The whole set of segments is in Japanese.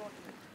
document.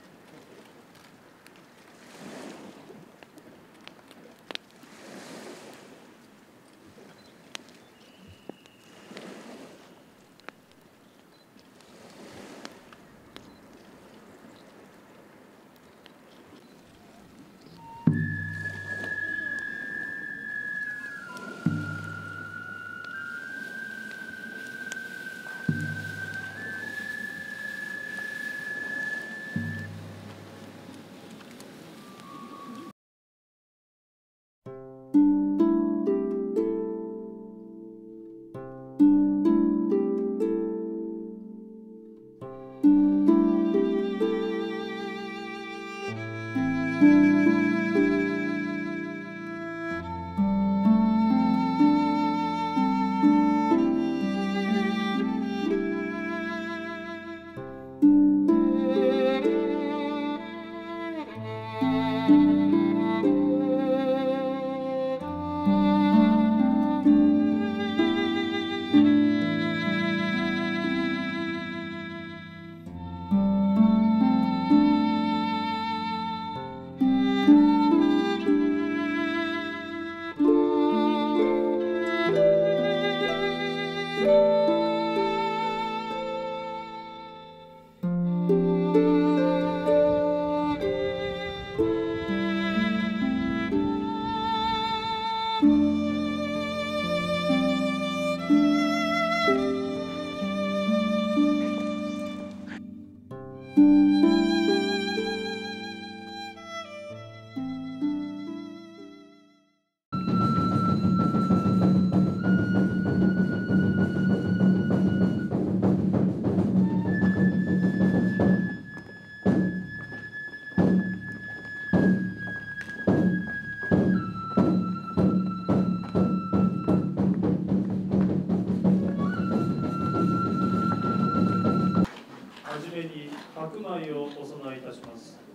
白米をお供えいたします。